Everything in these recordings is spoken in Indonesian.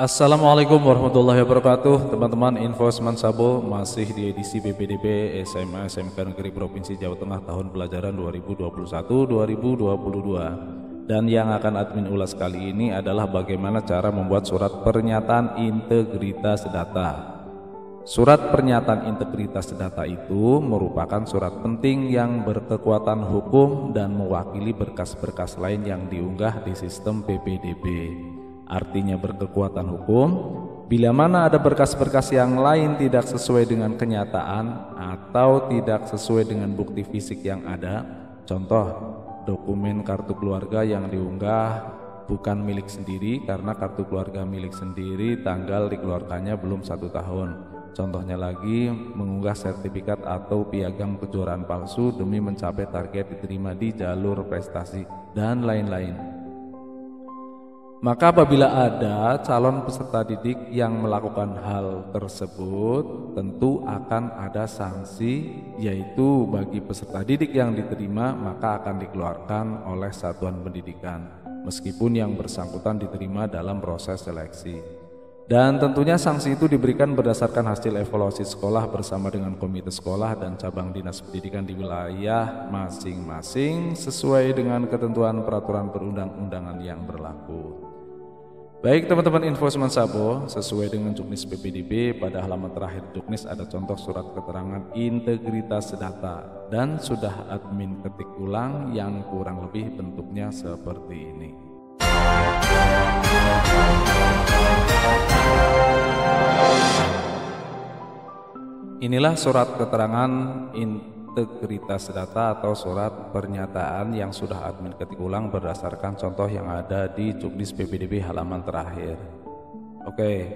Assalamualaikum warahmatullahi wabarakatuh. Teman-teman Info Seman Sabo masih di edisi BPDB SMA SMK Negeri Provinsi Jawa Tengah tahun pelajaran 2021-2022 Dan yang akan admin ulas kali ini adalah bagaimana cara membuat surat pernyataan integritas data. Surat pernyataan integritas data itu merupakan surat penting yang berkekuatan hukum dan mewakili berkas-berkas lain yang diunggah di sistem BPDB artinya berkekuatan hukum. Bila mana ada berkas-berkas yang lain tidak sesuai dengan kenyataan atau tidak sesuai dengan bukti fisik yang ada, contoh dokumen kartu keluarga yang diunggah bukan milik sendiri karena kartu keluarga milik sendiri tanggal dikeluarkannya belum satu tahun. Contohnya lagi mengunggah sertifikat atau piagam kejuaraan palsu demi mencapai target diterima di jalur prestasi dan lain-lain. Maka apabila ada calon peserta didik yang melakukan hal tersebut, tentu akan ada sanksi yaitu bagi peserta didik yang diterima maka akan dikeluarkan oleh satuan pendidikan meskipun yang bersangkutan diterima dalam proses seleksi. Dan tentunya sanksi itu diberikan berdasarkan hasil evaluasi sekolah bersama dengan komite sekolah dan cabang dinas pendidikan di wilayah masing-masing sesuai dengan ketentuan peraturan perundang-undangan yang berlaku. Baik teman-teman info Sabo, sesuai dengan juknis PPDB pada halaman terakhir juknis ada contoh surat keterangan integritas data dan sudah admin ketik ulang yang kurang lebih bentuknya seperti ini. Inilah surat keterangan integritas data atau surat pernyataan yang sudah admin ketik ulang berdasarkan contoh yang ada di Juknis PPDB halaman terakhir. Oke,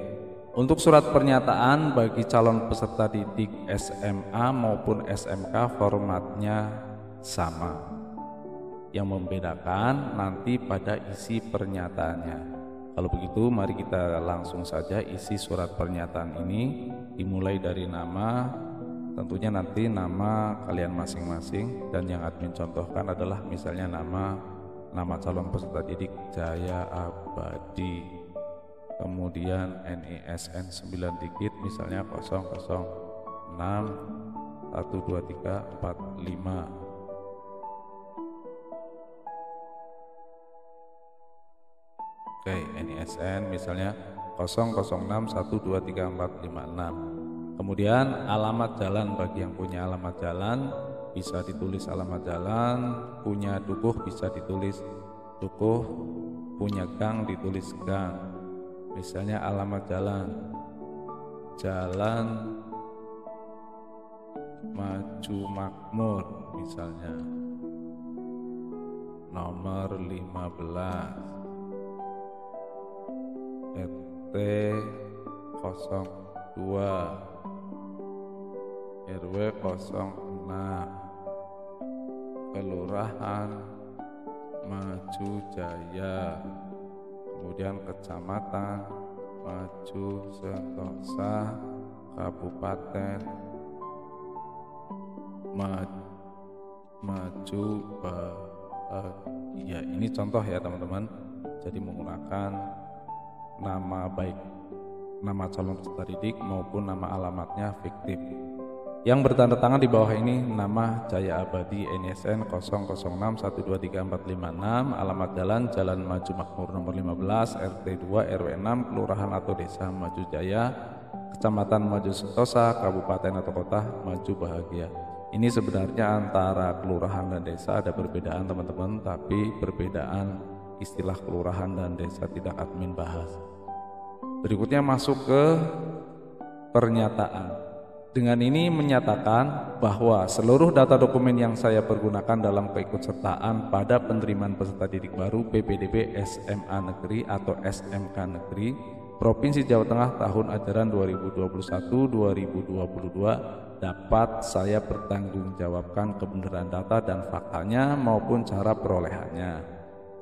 untuk surat pernyataan bagi calon peserta didik SMA maupun SMK formatnya sama. Yang membedakan nanti pada isi pernyataannya. Kalau begitu mari kita langsung saja isi surat pernyataan ini dimulai dari nama, tentunya nanti nama kalian masing-masing dan yang admin contohkan adalah misalnya nama nama calon peserta didik Jaya Abadi. Kemudian NISN 9 digit misalnya 006 12345 Oke, NISN misalnya 0061234456 Kemudian alamat jalan bagi yang punya alamat jalan bisa ditulis alamat jalan, punya dukuh bisa ditulis dukuh, punya gang ditulis gang. Misalnya alamat jalan Jalan Maju Makmur misalnya. Nomor 15 RT 02 RW 06 Kelurahan Maju Jaya kemudian Kecamatan Maju Sentosa Kabupaten Maju ya ini contoh ya teman-teman. Jadi menggunakan nama baik nama calon peserta didik maupun nama alamatnya fiktif yang bertanda tangan di bawah ini nama Jaya Abadi NSN 0061234456 alamat jalan Jalan Maju Makmur nomor 15 RT 2 RW 6 Kelurahan atau Desa Maju Jaya Kecamatan Maju Sentosa Kabupaten atau Kota Maju Bahagia. Ini sebenarnya antara kelurahan dan desa ada perbedaan teman-teman tapi perbedaan istilah kelurahan dan desa tidak admin bahas berikutnya masuk ke pernyataan dengan ini menyatakan bahwa seluruh data dokumen yang saya pergunakan dalam keikutsertaan pada penerimaan peserta didik baru PPDB SMA Negeri atau SMK Negeri Provinsi Jawa Tengah tahun ajaran 2021-2022 dapat saya pertanggungjawabkan kebenaran data dan faktanya maupun cara perolehannya.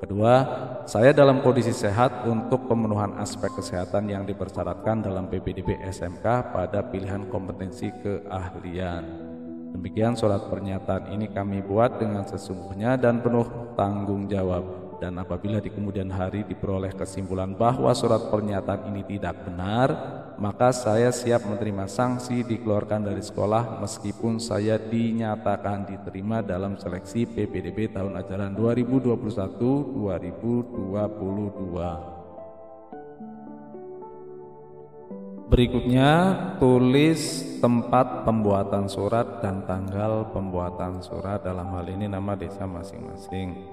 Kedua, saya dalam kondisi sehat untuk pemenuhan aspek kesehatan yang dipersyaratkan dalam PPDB SMK pada pilihan kompetensi keahlian. Demikian surat pernyataan ini kami buat dengan sesungguhnya dan penuh tanggung jawab. Dan apabila di kemudian hari diperoleh kesimpulan bahwa surat pernyataan ini tidak benar, maka saya siap menerima sanksi dikeluarkan dari sekolah meskipun saya dinyatakan diterima dalam seleksi PPDB tahun ajaran 2021-2022. Berikutnya, tulis tempat pembuatan surat dan tanggal pembuatan surat dalam hal ini nama desa masing-masing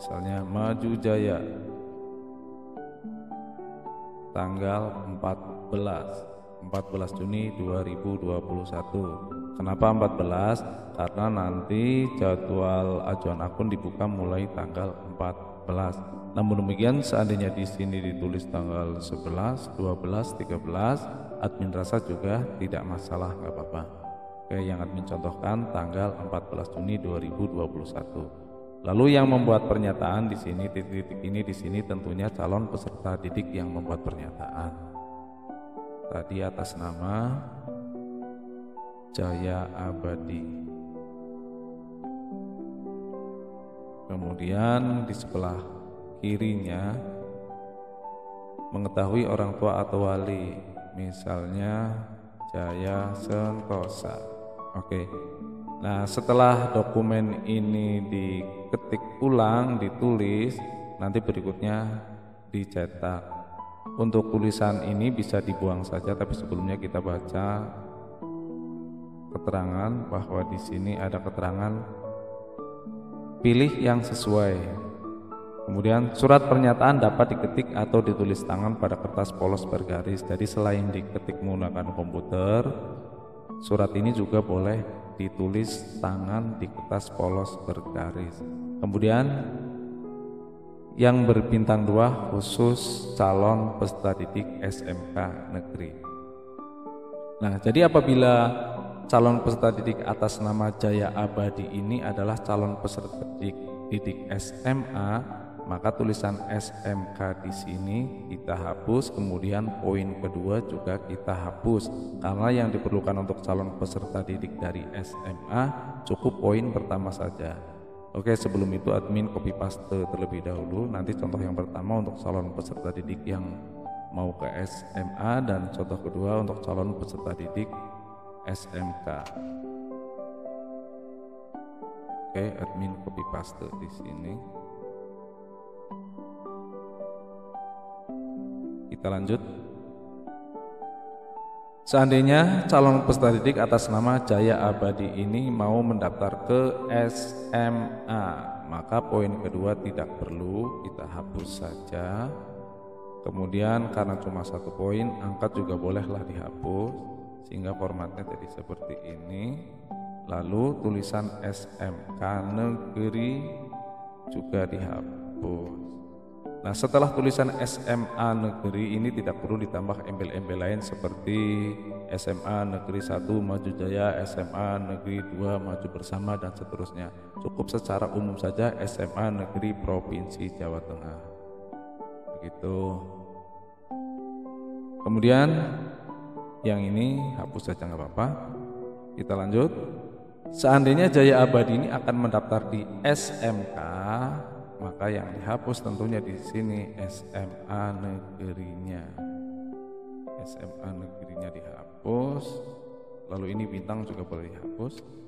misalnya Maju Jaya. Tanggal 14 14 Juni 2021 kenapa 14 karena nanti jadwal ajuan akun dibuka mulai tanggal 14 namun demikian seandainya di sini ditulis tanggal 11 12 13 admin rasa juga tidak masalah nggak apa-apa. Oke yang admin contohkan tanggal 14 Juni 2021 Lalu yang membuat pernyataan di sini titik-titik ini di sini tentunya calon peserta didik yang membuat pernyataan. Tadi atas nama Jaya Abadi. Kemudian di sebelah kirinya mengetahui orang tua atau wali, misalnya Jaya Sentosa. Oke. Nah, setelah dokumen ini diketik ulang, ditulis, nanti berikutnya dicetak. Untuk tulisan ini bisa dibuang saja, tapi sebelumnya kita baca keterangan bahwa di sini ada keterangan pilih yang sesuai. Kemudian surat pernyataan dapat diketik atau ditulis tangan pada kertas polos bergaris. Jadi selain diketik menggunakan komputer, surat ini juga boleh ditulis tangan di kertas polos bergaris. Kemudian yang berbintang dua khusus calon peserta didik SMK negeri. Nah, jadi apabila calon peserta didik atas nama Jaya Abadi ini adalah calon peserta didik, didik SMA maka tulisan SMK di sini kita hapus kemudian poin kedua juga kita hapus. Karena yang diperlukan untuk calon peserta didik dari SMA cukup poin pertama saja. Oke sebelum itu admin copy paste terlebih dahulu. Nanti contoh yang pertama untuk calon peserta didik yang mau ke SMA dan contoh kedua untuk calon peserta didik SMK Oke admin copy paste di sini Kita lanjut. Seandainya calon peserta didik atas nama Jaya Abadi ini mau mendaftar ke SMA, maka poin kedua tidak perlu kita hapus saja. Kemudian karena cuma satu poin, angkat juga bolehlah dihapus sehingga formatnya jadi seperti ini. Lalu tulisan SMK negeri juga dihapus. Nah setelah tulisan SMA negeri ini tidak perlu ditambah embel-embel lain seperti SMA negeri 1 Maju Jaya, SMA negeri 2 Maju Bersama dan seterusnya. Cukup secara umum saja SMA negeri Provinsi Jawa Tengah. Begitu. Kemudian yang ini hapus saja nggak apa-apa. Kita lanjut. Seandainya Jaya Abadi ini akan mendaftar di SMK maka yang dihapus tentunya di sini SMA negerinya. SMA negerinya dihapus lalu ini bintang juga boleh dihapus.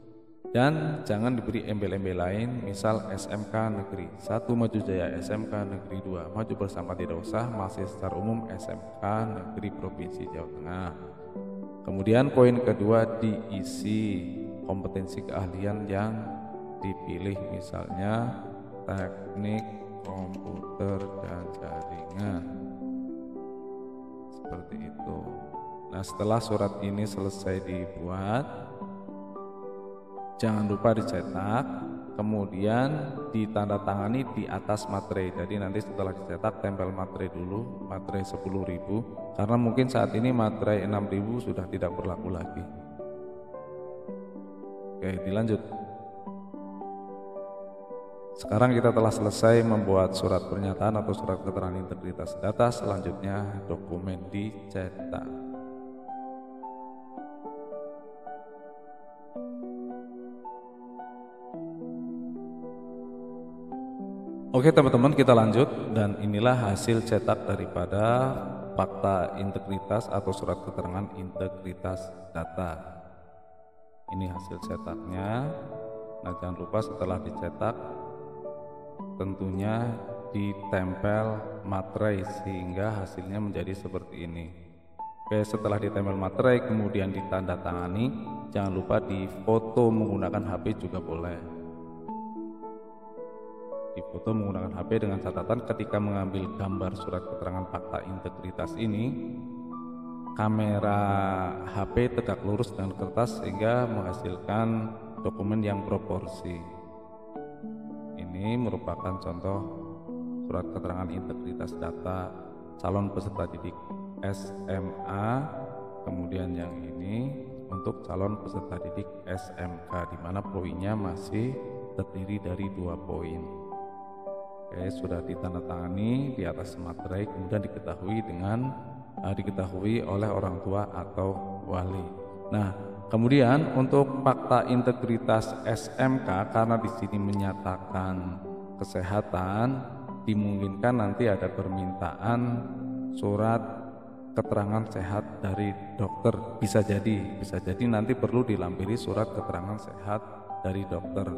Dan jangan diberi embel-embel lain misal SMK negeri 1 Maju Jaya SMK negeri 2 Maju bersama tidak usah masih secara umum SMK negeri Provinsi Jawa Tengah. Kemudian poin kedua diisi kompetensi keahlian yang dipilih misalnya teknik komputer dan jaringan. Seperti itu. Nah setelah surat ini selesai dibuat jangan lupa dicetak kemudian ditandatangani di atas materai. Jadi nanti setelah dicetak tempel materai dulu materai 10.000 karena mungkin saat ini materai 6.000 sudah tidak berlaku lagi. Oke dilanjut sekarang kita telah selesai membuat surat pernyataan atau surat keterangan integritas data, selanjutnya dokumen dicetak. Oke teman-teman kita lanjut dan inilah hasil cetak daripada fakta integritas atau surat keterangan integritas data. Ini hasil cetaknya. Nah jangan lupa setelah dicetak tentunya ditempel materai sehingga hasilnya menjadi seperti ini. Oke setelah ditempel materai kemudian ditandatangani jangan lupa difoto menggunakan HP juga boleh difoto menggunakan HP dengan catatan ketika mengambil gambar surat keterangan fakta integritas ini kamera HP tegak lurus dengan kertas sehingga menghasilkan dokumen yang proporsi ini merupakan contoh surat keterangan integritas data calon peserta didik SMA kemudian yang ini untuk calon peserta didik SMK di mana poinnya masih terdiri dari dua poin. Oke, sudah ditandatangani di atas materai kemudian diketahui dengan uh, diketahui oleh orang tua atau wali. Nah, kemudian untuk fakta integritas SMK karena di sini menyatakan kesehatan dimungkinkan nanti ada permintaan surat keterangan sehat dari dokter. Bisa jadi bisa jadi nanti perlu dilampiri surat keterangan sehat dari dokter.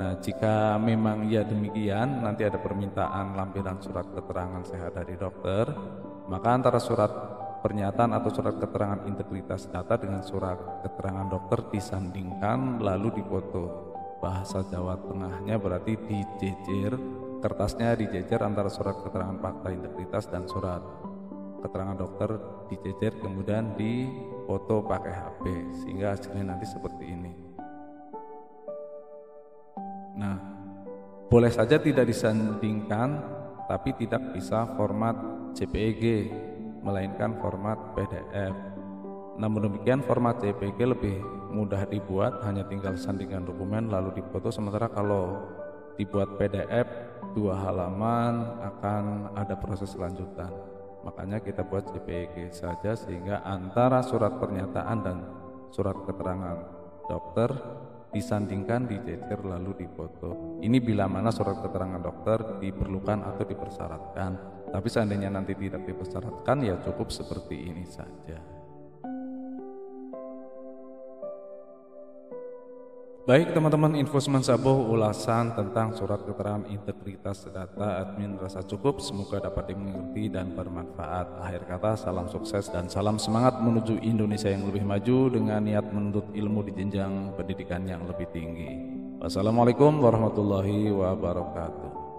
Nah, jika memang ya demikian, nanti ada permintaan lampiran surat keterangan sehat dari dokter, maka antara surat pernyataan atau surat keterangan integritas data dengan surat keterangan dokter disandingkan lalu difoto. Bahasa Jawa Tengahnya berarti dijejer, kertasnya dijejer antara surat keterangan fakta integritas dan surat keterangan dokter dijejer kemudian difoto pakai HP sehingga hasilnya nanti seperti ini. Nah, boleh saja tidak disandingkan tapi tidak bisa format JPEG melainkan format PDF. Namun demikian format JPEG lebih mudah dibuat hanya tinggal sandingkan dokumen lalu difoto sementara kalau dibuat PDF dua halaman akan ada proses lanjutan. Makanya kita buat JPEG saja sehingga antara surat pernyataan dan surat keterangan dokter disandingkan, dicecer lalu difoto. Ini bila mana surat keterangan dokter diperlukan atau dipersyaratkan. Tapi seandainya nanti tidak dipersyaratkan ya cukup seperti ini saja. Baik teman-teman info Sabo ulasan tentang surat keterangan integritas data admin rasa cukup semoga dapat dimengerti dan bermanfaat. Akhir kata salam sukses dan salam semangat menuju Indonesia yang lebih maju dengan niat menuntut ilmu di jenjang pendidikan yang lebih tinggi. Wassalamualaikum warahmatullahi wabarakatuh.